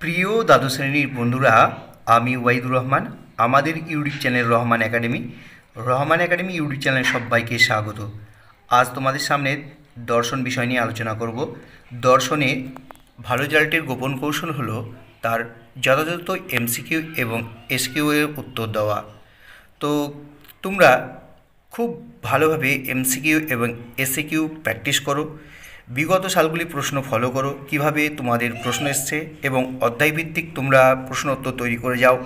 প্রিয় দ্বাদশ শ্রেণির বন্ধুরা, আমি ওয়াইদুর রহমান, আমাদের YouTube channel Rahman Academy. Rahman Academy YouTube চ্যানেলে সবাইকে স্বাগত। আজ তোমাদের সামনে দর্শন বিষয় নিয়ে আলোচনা করব। দর্শনে ভালো রেজাল্টের গোপন কৌশল হলো তার যথাযথ এমসিকিউ এবং এসকিউ এর উত্তর দেওয়া। তো তোমরা খুব ভালোভাবে এমসিকিউ এবং এসিকিউ প্র্যাকটিস করো। বিগত সালগুলি প্রশ্ন ফলো করো। কীভাবে তোমাদের প্রশ্ন এসছে এবং অধ্যায়ভিত্তিক তোমরা প্রশ্ন উত্তর তৈরি করে যাও।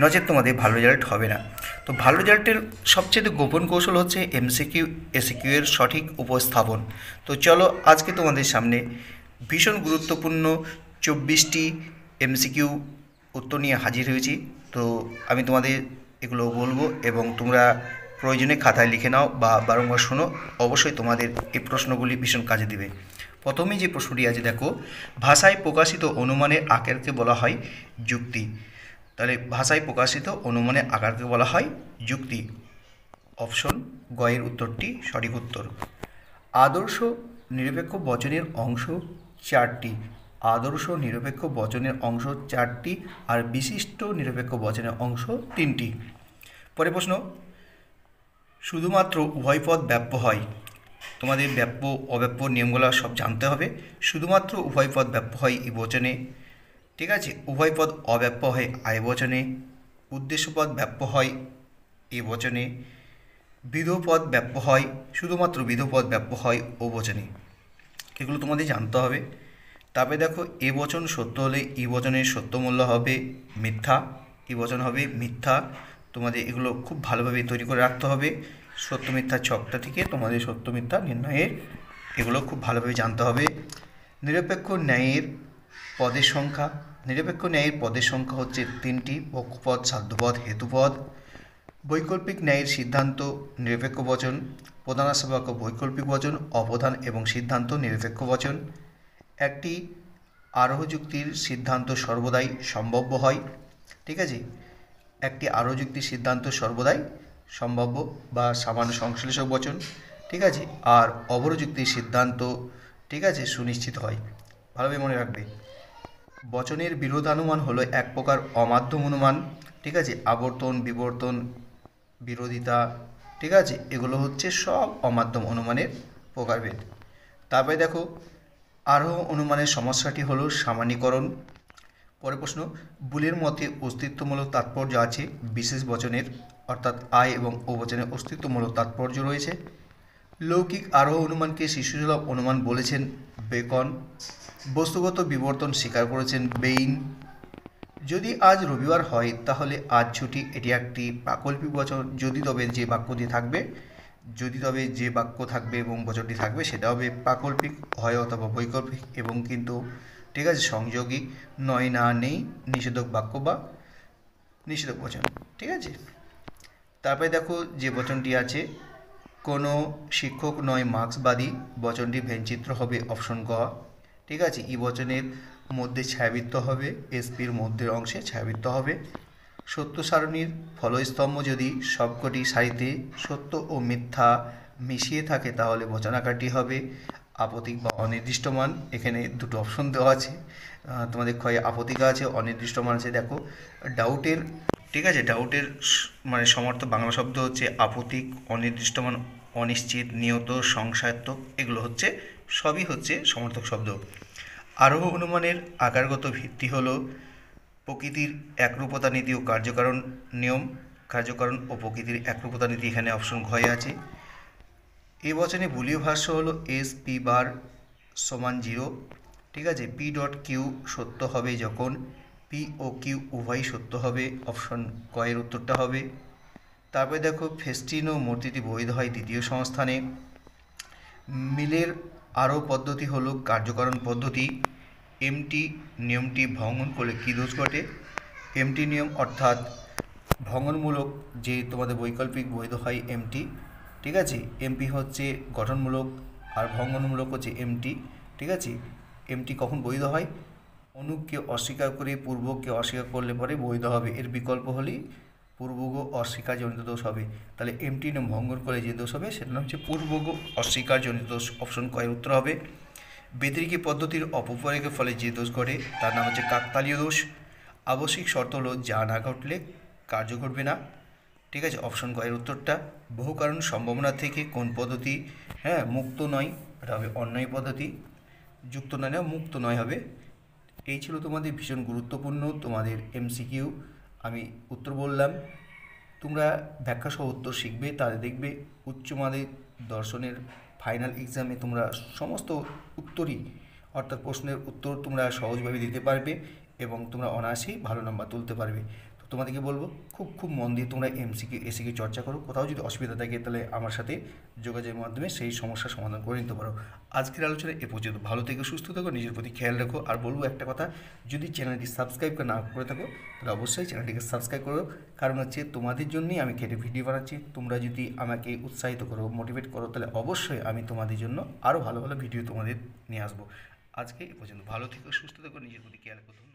নচেত তোমাদের ভালো রেজাল্ট হবে না। তো ভালো রেজাল্টের সবচেয়ে গোপন কৌশল হচ্ছে এমসিকিউ এসিকিউ এর সঠিক উপস্থাপন। তো চলো আজকে তোমাদের সামনে ভীষণ গুরুত্বপূর্ণ চব্বিশটি এমসিকিউ উত্তর নিয়ে হাজির হয়েছি। তো আমি তোমাদের এগুলো বলব এবং তোমরা প্রয়োজনে খাতায় লিখে নাও বা বারংবার শোনো। অবশ্যই তোমাদের এই প্রশ্নগুলি ভীষণ কাজে দিবে। প্রথমেই যে প্রশ্নটি আছে, দেখো, ভাষায় প্রকাশিত অনুমানের আকারকে বলা হয় যুক্তি। তাহলে ভাষায় প্রকাশিত অনুমানের আকারকে বলা হয় যুক্তি। অপশন গয়ের উত্তরটি সঠিক উত্তর। আদর্শ নিরপেক্ষ বচনের অংশ চারটি। আদর্শ নিরপেক্ষ বচনের অংশ চারটি আর বিশিষ্ট নিরপেক্ষ বচনের অংশ তিনটি। পরে প্রশ্ন শুধুমাত্র উভয় পদ ব্যাপ্য হয়। তোমাদের ব্যাপ্য, অব্যাপ্য নিয়মগুলো সব জানতে হবে। শুধুমাত্র উভয় পদ ব্যাপ্য হয় এই বচনে ঠিক আছে? উভয় পদ অব্যাপ্য হয় আয় বচনে উদ্দেশ্যপদ ব্যাপ্য হয় এ বচনে বিধপদ ব্যাপ্য হয়, শুধুমাত্র বিধপদ ব্যাপ্য হয় ও বচনে এগুলো তোমাদের জানতে হবে। তবে দেখো এ বচন সত্য হলে ই বচনের সত্য মূল্য হবে মিথ্যা। ই বচন হবে মিথ্যা। তোমাদের এগুলো খুব ভালোভাবে তৈরি করে রাখতে হবে। সত্য মিথ্যা ছকটা থেকে তোমাদের সত্য মিথ্যা নির্ণয়ের এগুলো খুব ভালোভাবে জানতে হবে। নিরপেক্ষ ন্যায়ের পদের সংখ্যা। নিরপেক্ষ ন্যায়ের পদের সংখ্যা হচ্ছে তিনটি পক্ষপদ সাধ্যপদ, হেতুপদ। বৈকল্পিক ন্যায়ের সিদ্ধান্ত, নিরপেক্ষ বচন। প্রধানাংশ বাক্য বৈকল্পিক বচন অপ্রধান এবং সিদ্ধান্ত, নিরপেক্ষ বচন। একটি আরোহ যুক্তির সিদ্ধান্ত সর্বদাই সম্ভব্য হয়। ঠিক আছে? একটি আরোহ যুক্তি সিদ্ধান্ত সর্বদাই সম্ভাব্য বা সামান্য সংশ্লেষক বচন, ঠিক আছে? আর অবরোহ যুক্তির সিদ্ধান্ত, ঠিক আছে, সুনিশ্চিত হয়। ভালোভাবে মনে রাখবে। বচনের বিরোধানুমান হলো এক প্রকার অমাধ্যম অনুমান, ঠিক আছে? আবর্তন, বিবর্তন, বিরোধিতা, ঠিক আছে? এগুলো হচ্ছে সব অমাধ্যম অনুমানের প্রকারভেদ। তারপরে দেখো আরও অনুমানের সমস্যাটি হলো সামান্যীকরণ পরে প্রশ্ন, বুলের মতে অস্তিত্বমূলক তাৎপর্য আছে, বিশেষ বচনের, অর্থাৎ আয় এবং ও বচনের অস্তিত্বমূলক তাৎপর্য রয়েছে। লৌকিক আরোহ অনুমানকে শিশুসুলভ অনুমান বলেছেন বেকন। বস্তুগত বিবর্তন স্বীকার করেছেন বেইন। যদি আজ রবিবার হয়, তাহলে আজ ছুটি এটি একটি প্রাকল্পিক বচন। যদি তবে যে বাক্যটি থাকবে, যদি তবে যে বাক্য থাকবে এবং বচনটি থাকবে সেটা হবে প্রাকল্পিক হয় অথবা বৈকল্পিক এবং কিন্তু ঠিক আছে? সংযোগী, নয় না নেই, নিষেধক বাক্য বা নিষেধক বচন, ঠিক আছে? তারপরে দেখো যে বচনটি আছে, কোনো শিক্ষক নয় মার্ক্সবাদী, বচনটি ভেনচিত্র হবে অপশন গ, ঠিক আছে? ই বচনের মধ্যে ছায়াবৃত্ত হবে, এসপির মধ্যের অংশে ছায়াবৃত্ত হবে। সত্য সারণীর ফলস্তম্ভ যদি সবকটি সারিতে সত্য ও মিথ্যা মিশিয়ে থাকে, তাহলে বচনাকারটি হবে। আপতিক বা অনির্দিষ্ট মান, এখানে দুটো অপশন দেওয়া আছে। তোমাদের ক্ষয়ে আপতিকা আছে, অনির্দিষ্ট মান আছে। দেখো ডাউটের ঠিক আছে ডাউটের মানে সমর্থ বাংলা শব্দ হচ্ছে আপতিক অনির্দিষ্ট মান, অনিশ্চিত, নিয়ত, সংশয়াত্মক, এগুলো হচ্ছে, সবই হচ্ছে সমর্থক শব্দ। আরোহ অনুমানের আকারগত ভিত্তি হল প্রকৃতির একরূপতা, নীতি ও কার্যকারণ নিয়ম। কার্যকারণ ও প্রকৃতির একরূপতা, নীতি এখানে অপশন ঘয়ে আছে। এ বচনে বুলীয় ভাষ্য হলো এস পি বার সমান জিরো ঠিক আছে? পি ডট কিউ সত্য হবে যখন পি ও কিউ উভয়ই সত্য হবে অপশন কয়ের উত্তরটা হবে। তারপরে দেখো, ফেস্টিনো মূর্তিটি বৈধ হয় দ্বিতীয় সংস্থানে। মিলের আরও পদ্ধতি হলো কার্যকরণ পদ্ধতি। এমটি নিয়মটি ভঙ্গন করলে কী দোষ ঘটে? এমটি নিয়ম অর্থাৎ ভঙ্গনমূলক যে তোমাদের বৈকল্পিক বৈধ হয় এমটি ঠিক আছে? এমপি হচ্ছে গঠনমূলক আর ভঙ্গনমূলক হচ্ছে এমটি ঠিক আছে? এমটি কখন বৈধ হয়? অনুপকে অস্বীকার করে পূর্বককে অস্বীকার করলে পরে বৈধ হবে। এর বিকল্প হলেই পূর্বগ অস্বীকারজনিত দোষ হবে। তাহলে এমটি নিয়ম ভঙ্গন করে যে দোষ হবে, সেটা হচ্ছে পূর্বগ অস্বীকারজনিত দোষ অপশন কয়ের উত্তর হবে। ব্যতিরিকী পদ্ধতির অপপ্রয়োগের ফলে যে দোষ ঘটে, তার নাম হচ্ছে কাকতালীয় দোষ। আবশ্যিক শর্ত হলো যা না ঘটলে কার্য ঘটবে না। ঠিক আছে? অপশন কয়ের উত্তরটা, বহু কারণ, সম্ভাবনা থেকে কোন পদ্ধতি? হ্যাঁ মুক্ত নয়, এটা হবে অন্যায় পদ্ধতি। যুক্ত নয় না, মুক্ত নয় হবে। এই ছিল তোমাদের ভীষণ গুরুত্বপূর্ণ তোমাদের এমসিকিউ আমি উত্তর বললাম। তোমরা ব্যাখ্যা সহ উত্তর শিখবে, তাহলে দেখবে উচ্চ মাধ্যমিক দর্শনের ফাইনাল এক্সামে তোমরা সমস্ত উত্তরই, অর্থাৎ প্রশ্নের উত্তর তোমরা সহজভাবে দিতে পারবে এবং তোমরা অনায়াসেই ভালো নাম্বার তুলতে পারবে। তো তোমাদেরকে বলব, খুব খুব মন দিয়ে তোমরা এমসিকে এসিকে চর্চা করো। কোথাও যদি অসুবিধা থাকে, তাহলে আমার সাথে যোগাযোগের মাধ্যমে সেই সমস্যার সমাধান করে নিতে পারো। আজকের আলোচনা এ পর্যন্ত। ভালো থেকো, সুস্থ থাকো, নিজের প্রতি খেয়াল রাখো। আর বলব একটা কথা, যদি চ্যানেলটি সাবস্ক্রাইব না করে থাকো, তাহলে অবশ্যই চ্যানেলটিকে সাবস্ক্রাইব করো। কারণ হচ্ছে তোমাদের জন্যই আমি কেটে ভিডিও বানাচ্ছি। তোমরা যদি আমাকে উৎসাহিত করো মোটিভেট করো, তাহলে অবশ্যই আমি তোমাদের জন্য আরও ভালো ভালো ভিডিও তোমাদের নিয়ে আসব। আজকে এ পর্যন্ত। ভালো থেকো, সুস্থ থেকো, নিজের প্রতি খেয়াল রাখো।